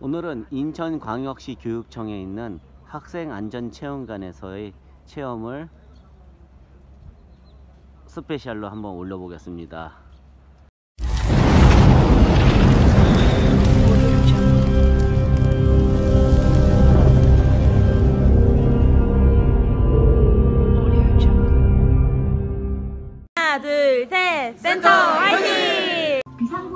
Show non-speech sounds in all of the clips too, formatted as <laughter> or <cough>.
오늘은 인천광역시 교육청에 있는 학생안전체험관에서의 체험을 스페셜로 한번 올려보겠습니다. 하나, 둘, 셋, 센터 화이팅!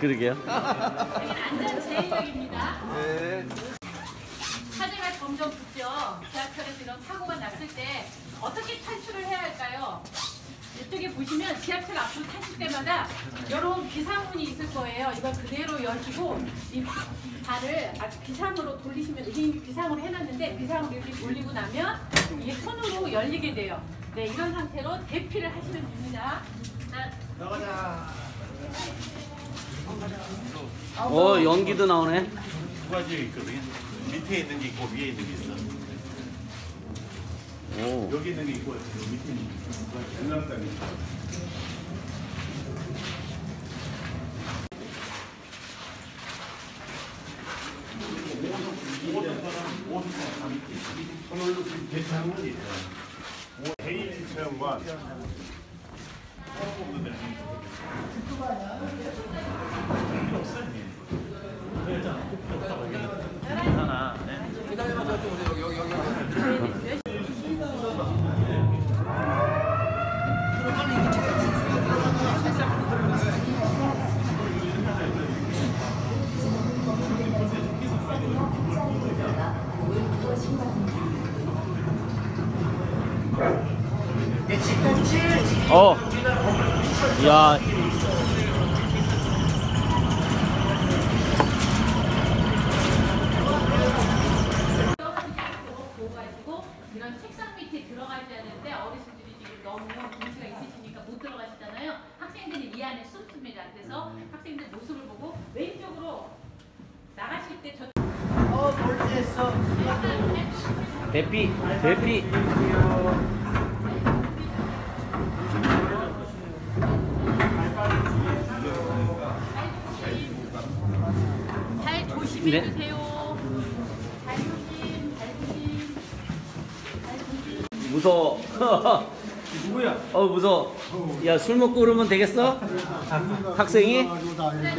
그러게요. 여기는 안전 제일역입니다. 네. 화재가 점점 붙죠. 지하철에서 이런 사고가 났을 때 어떻게 탈출을 해야 할까요? 이쪽에 보시면 지하철 앞으로 타실 때마다 이런 비상문이 있을 거예요. 이걸 그대로 여시고 이 발을 아주 비상으로 돌리시면 이게 비상으로 해놨는데 비상으로 이렇게 돌리고 나면 이게 손으로 열리게 돼요. 네, 이런 상태로 대피를 하시면 됩니다. 자, 오, 연기도 나오네. 두 가지가 있거든요. 밑에 있는 게 있고 위에 있는 게 있어. 오, 여기 있는 게 있고 여기 밑에 있는 게 있어. 오늘도 지금 괜찮은 건 있어요. 개인 체험관. 어, 야, 이런 책상 밑에 들어가셔야 되는데 어르신들이 지금 너무 등치가 있으시니까 못 들어가시잖아요. 학생들이 이 안에 숨습니다. 그래서 학생들 모습을 보고 왼쪽으로 나가실 때 저. 대피, 대피. 발 조심히 네. 조심, 조심. 무서워. 누구야? 어, 무서워. 야, 술 먹고 그러면 되겠어? 학생이? 자,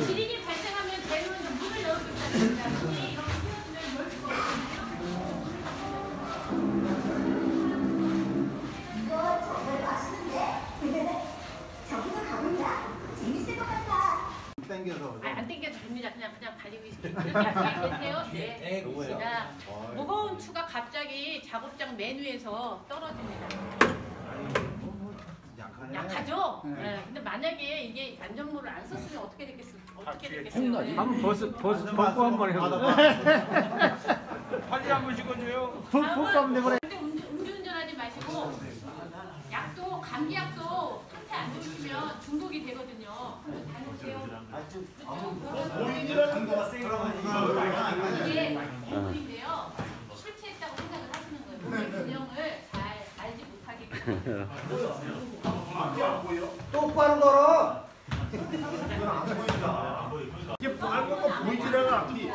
지린이 발생하면 먼저 문을 열어주셔야 됩니다. 땡겨서. 아, 안 땡겨도 됩니다. 그냥 그냥 달리고 있으세요. 계세요. 네. 자, 무거운 추가 갑자기 작업장 메뉴에서 떨어집니다. 약하죠? 네. 근데 만약에 이게 안전모를 안 썼으면 어떻게 됐겠어요? 어떻게 됐겠어요? 네. 한번 벗어 벗어 벗고 한번 해보자. <laughs> 팔이 한번 찍어줘요. 다음은 절대 음주, 음주운전하지 마시고 약도 감기약도 상태 안 좋으시면 중독이 되거든요. 이게. 술 취했다고 생각을 하시는 거예요. 몸의 균형을 잘 알지 못하기 때문에. 똑바로 걸어. 이게 안 보고 보이지가 않지.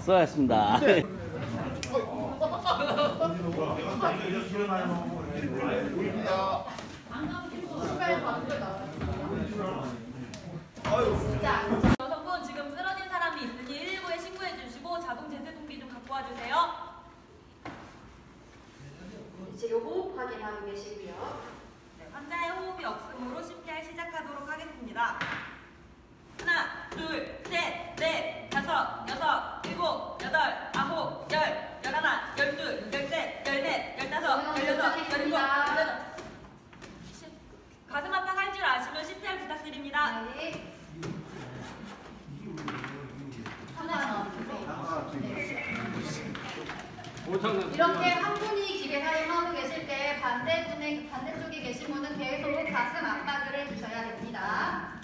수고하셨습니다. <laughs> 여성분 지금 쓰러진 사람이 있으니 119에 신고해 주시고 자동 제세동기 좀 갖고 와주세요. 이제 요 호흡 확인하고 계시고요. 네, 환자의 호흡이 없으므로 CPR 시작하도록 하겠습니다. 하나, 둘, 셋, 넷, 다섯, 여섯, 일곱, 여덟, 아홉, 열, 열하나, 열둘, 열셋, 열넷, 열다섯, 열여섯, 열일곱, 열여덟. 시- 가슴 압박할 줄 이렇게 한 분이 길에 사용하고 계실 때 반대분의 반대쪽에 계신 분은 계속 가슴 압박을 해주셔야 됩니다.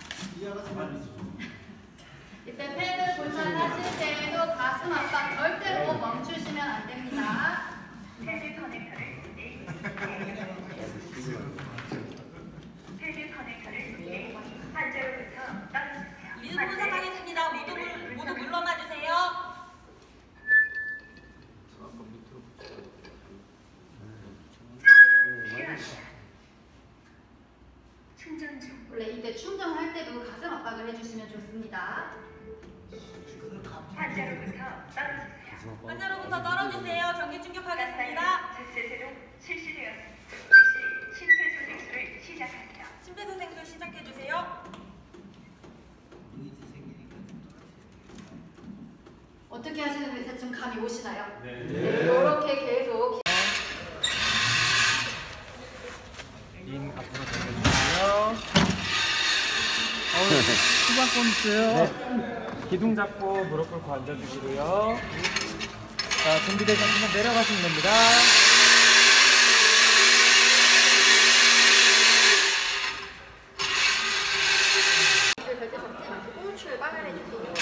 이때 패드 부착하실 때에도 가슴 압박 절대로 멈추시면 안 됩니다. 패드 커넥터를 패드 커넥터를 환자로부터 떨어주세요. 리듬 분석하겠습니다. 모두, 물- 모두 물러나 주세요. 원래 이때 충전할 때도 가슴 압박을 해주시면 좋습니다. 환자로부터 떨어주세요. 환자로부터 떨어주세요. 전기 충격하겠습니다. 실시되었습니다. 즉시 심폐소생술을 시작하세요. 심폐소생술 시작해주세요. 어떻게 하시는지 대충 감이 오시나요? 네. 이렇게 계속 인 앞으로 당겨주시고요. 수박권 있어요. 기둥 잡고 무릎 꿇고 앉아주시고요. 자, 준비되셨으면 내려가시면 됩니다. 절대 접지 마시고 출발을 해주세요.